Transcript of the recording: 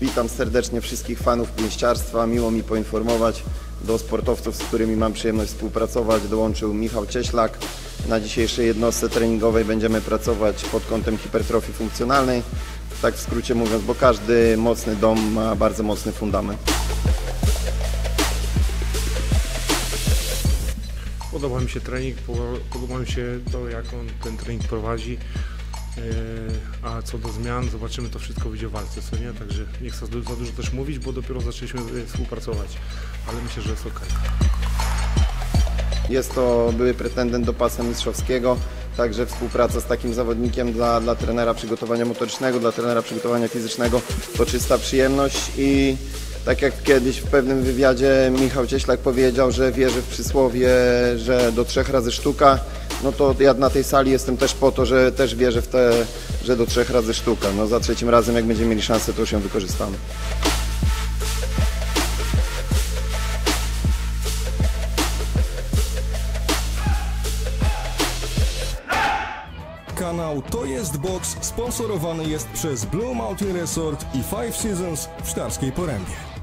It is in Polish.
Witam serdecznie wszystkich fanów pięściarstwa. Miło mi poinformować do sportowców, z którymi mam przyjemność współpracować. Dołączył Michał Cieślak. Na dzisiejszej jednostce treningowej będziemy pracować pod kątem hipertrofii funkcjonalnej. Tak w skrócie mówiąc, bo każdy mocny dom ma bardzo mocny fundament. Podoba mi się trening, po- podoba mi się to, jak on ten trening prowadzi. Yy, A co do zmian, zobaczymy, to wszystko wyjdzie w walce, co nie? Także nie chcę za du- za dużo też mówić, bo dopiero zaczęliśmy yy, współpracować, ale myślę, że jest ok. Jest to były pretendent do pasa mistrzowskiego, także współpraca z takim zawodnikiem dla, dla trenera przygotowania motorycznego, dla trenera przygotowania fizycznego to czysta przyjemność i tak jak kiedyś w pewnym wywiadzie Michał Cieślak powiedział, że wierzy w przysłowie, że do trzech razy sztuka, no to ja na tej sali jestem też po to, że też wierzę w te, że do trzech razy sztuka. No za trzecim razem jak będziemy mieli szansę, to już ją wykorzystamy. Kanał To Jest Box sponsorowany jest przez Blue Mountain Resort i Five Seasons w Sztarskiej Porębie.